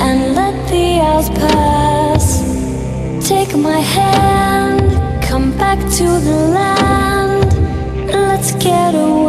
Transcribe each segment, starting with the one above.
and let the hours pass. Take my hand, come back to the land. Let's get away.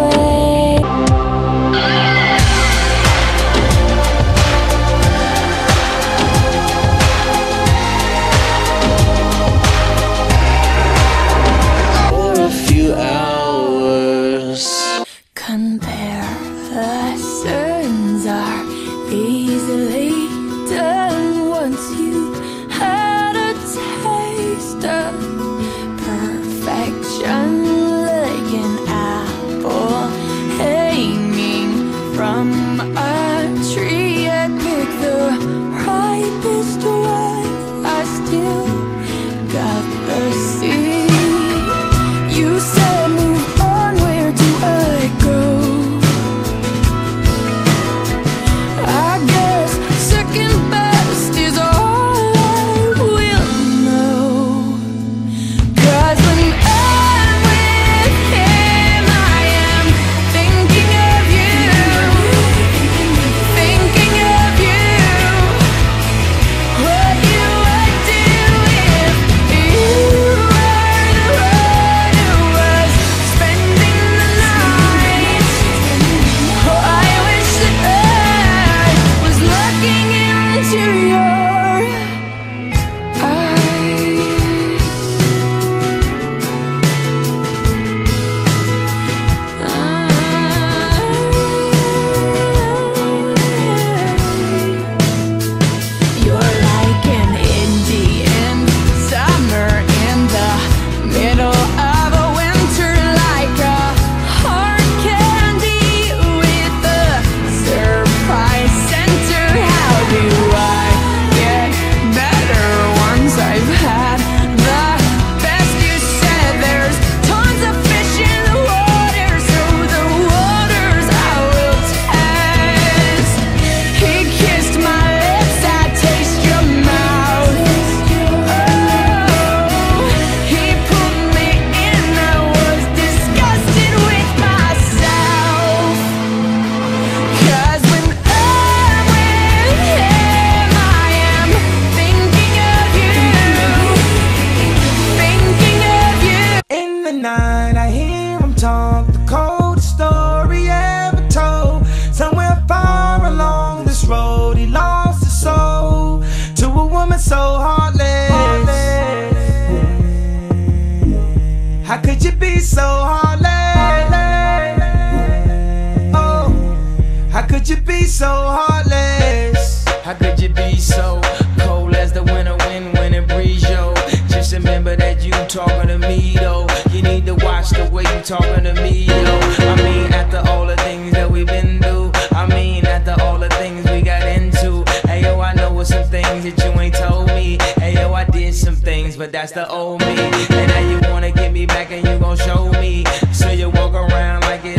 Could you be so heartless? How could you be so cold as the winter wind when it breeze, yo? Just remember that you talking to me, though. You need to watch the way you talking to me, yo. I mean, after all the things that we've been through, I mean, after all the things we got into. Hey, yo, I know some things that you ain't told me. Hey, yo, I did some things, but that's the old me. And now you wanna get me back and you gon' show me. So you walk around like you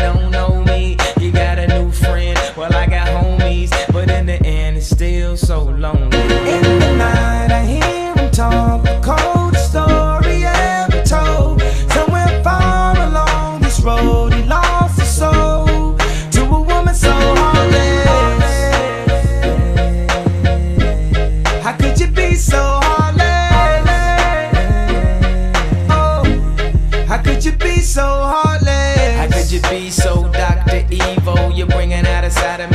But in the end, it's still so lonely. In the night, I hear him talk the coldest story ever told. Somewhere far along this road, he lost his soul to a woman so heartless. How could you be so heartless? Oh, how could you be so heartless? How could you be so Dr. Evil? You're bringing out a side of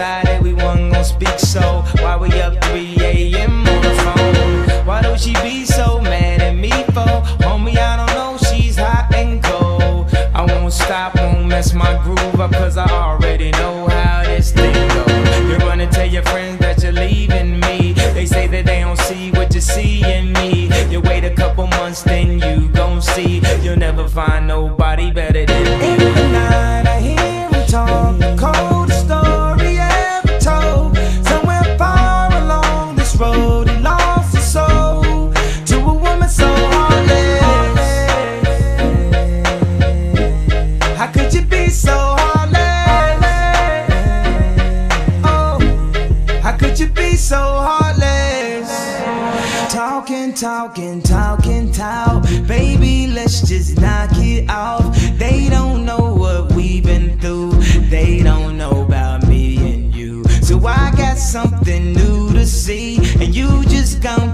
Decided we wasn't gonna speak, so why we up 3 a.m. on the phone? Why don't she be so mad at me for? Homie, I don't know, she's hot and cold. I won't stop, won't mess my groove up, cause I already know how this thing go. You're gonna tell your friends that you're leaving me. They say that they don't see what you see in me. You wait a couple months, then you gon' see. You'll never find nobody better than so heartless? Talking, talking, talking, talk. Baby, let's just knock it off. They don't know what we've been through. They don't know about me and you. So I got something new to see, and you just gon'